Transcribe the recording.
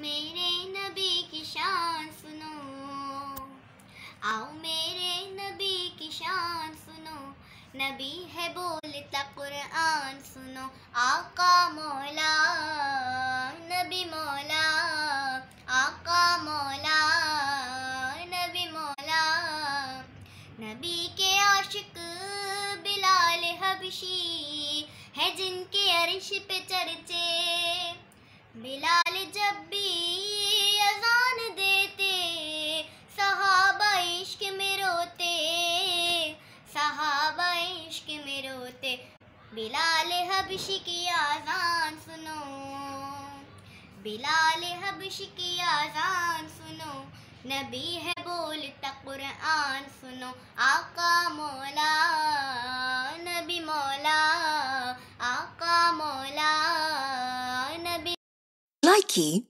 मेरे नबी की शान सुनो। आओ मेरे नबी की शान सुनो। नबी है बोलता कुरान सुनो। आका मौला, नबी मौला, आका मौला, नबी मौला। नबी के आशिक बिलाल हबशी है जिनके अरिश पे चर्चे बिलाल जब भी अजान देते, सहाबा इश्क में रोते, सहाबा इश्क में रोते। बिलाल हबशी की आजान सुनो, बिलाल हबशी की आजान सुनो, नबी है बोलता कुरान सुनो, आका मौला आका मौला नबी Likey